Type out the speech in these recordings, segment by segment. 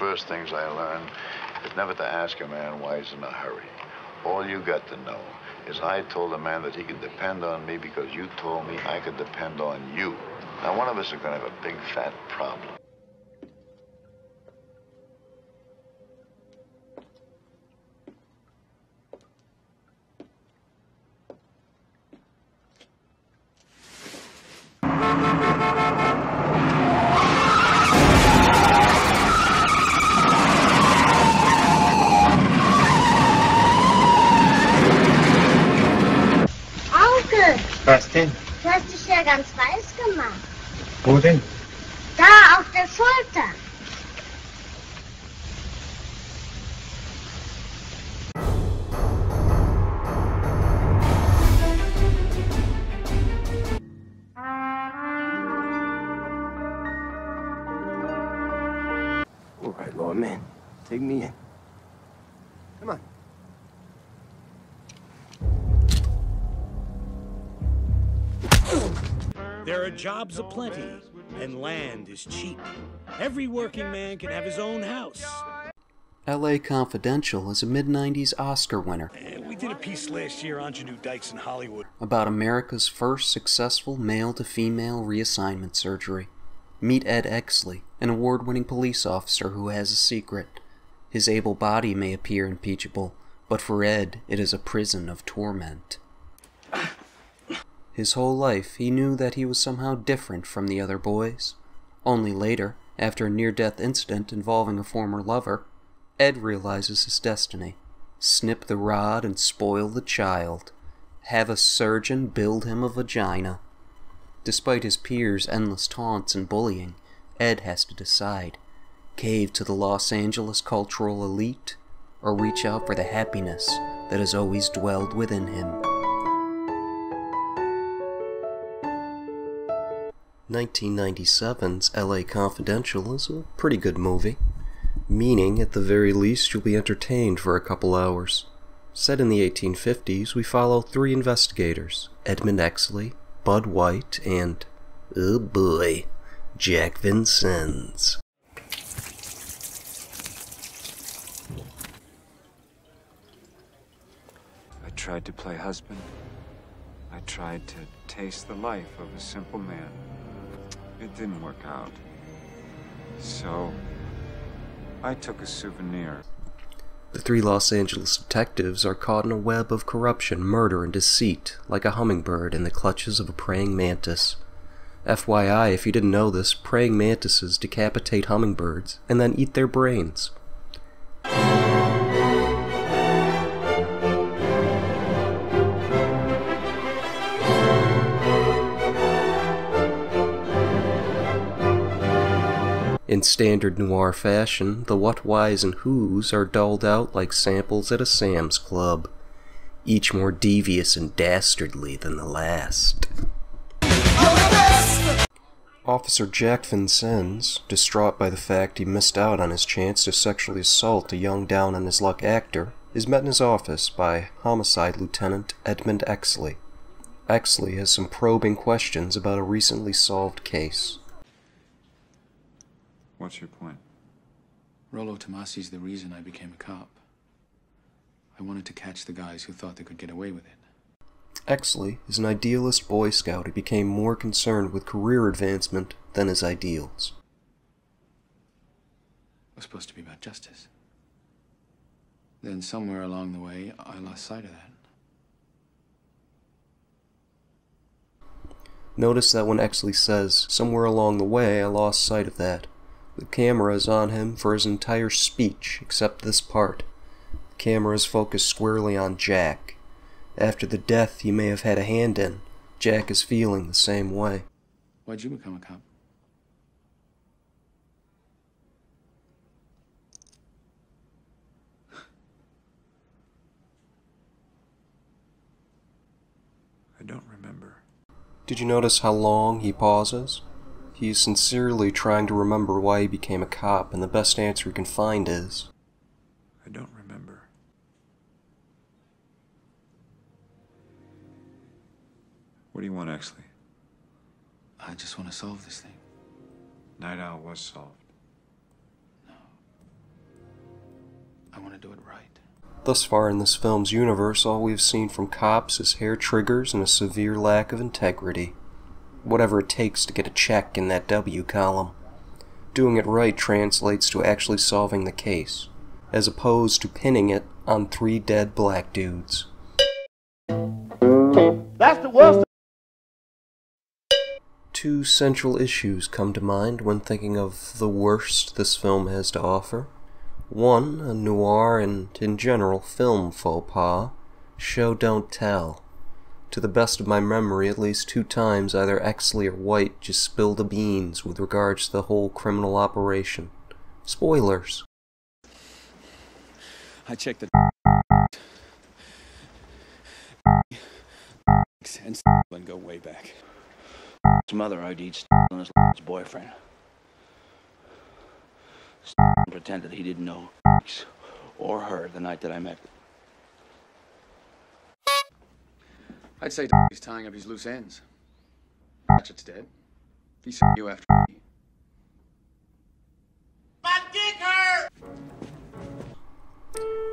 first things I learned is never to ask a man why he's in a hurry. All you got to know is I told a man that he could depend on me because you told me I could depend on you. Now, one of us is going to have a big fat problem. Denn? du hast dich ja ganz weiß gemacht. Wo denn? Da auf der Schulter. All right, lawman. Take me in. Come on. There are jobs aplenty, and land is cheap. Every working man can have his own house. LA Confidential is a mid 90s Oscar winner And we did a piece last year on New Dykes in Hollywood. about America's first successful male to female reassignment surgery. Meet Ed Exley, an award winning police officer who has a secret. His able body may appear impeachable, but for Ed, it is a prison of torment. His whole life, he knew that he was somehow different from the other boys. Only later, after a near death incident involving a former lover, Ed realizes his destiny. Snip the rod and spoil the child. Have a surgeon build him a vagina. Despite his peers' endless taunts and bullying, Ed has to decide cave to the Los Angeles cultural elite, or reach out for the happiness that has always dwelled within him. 1997's LA Confidential is a pretty good movie, meaning at the very least you'll be entertained for a couple hours. Set in the 1850s, we follow three investigators Edmund Exley, Bud White, and, oh boy, Jack Vincennes. I tried to play husband. I tried to taste the life of a simple man. It didn't work out. So, I took a souvenir. The three Los Angeles detectives are caught in a web of corruption, murder, and deceit, like a hummingbird in the clutches of a praying mantis. FYI, if you didn't know this, praying mantises decapitate hummingbirds and then eat their brains. In standard noir fashion, the what, whys, and whos are doled out like samples at a Sam's Club, each more devious and dastardly than the last. Officer Jack Vincennes, distraught by the fact he missed out on his chance to sexually assault a young down on his luck actor, is met in his office by Homicide Lieutenant Edmund Exley. Exley has some probing questions about a recently solved case. What's your point? Rollo Tomasi's the reason I became a cop. I wanted to catch the guys who thought they could get away with it. Exley is an idealist Boy Scout who became more concerned with career advancement than his ideals. It was supposed to be about justice. Then somewhere along the way, I lost sight of that. Notice that when Exley says, somewhere along the way I lost sight of that, the camera is on him for his entire speech except this part. The camera is focused squarely on Jack. After the death he may have had a hand in, Jack is feeling the same way. Why'd you become a cop? I don't remember. Did you notice how long he pauses? He is sincerely trying to remember why he became a cop, and the best answer he can find is I don't remember. What do you want, Exley? I just want to solve this thing. Nite Owl was solved. No. I want to do it right. Thus far in this film's universe, all we've seen from cops is hair triggers and a severe lack of integrity. Whatever it takes to get a check in that W column. Doing it right translates to actually solving the case, as opposed to pinning it on three dead black dudes. That's the worst. Two central issues come to mind when thinking of the worst this film has to offer. One, a noir and, in general, film faux pas. Show don't tell. To the best of my memory, at least two times either Exley or White just spilled the beans with regards to the whole criminal operation. Spoilers. I checked the and and go way back. His mother ID'd on his boyfriend. pretended he didn't know or her the night that I met. I'd say he's tying up his loose ends. Ratchet's dead. He sent you after me.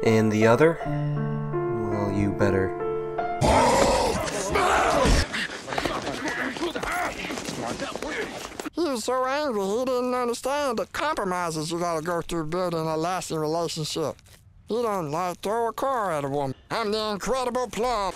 And the other? Well, you better. He was so angry he didn't understand the compromises you gotta go through building a lasting relationship. He don't like throw a car at a woman. I'm the incredible plum.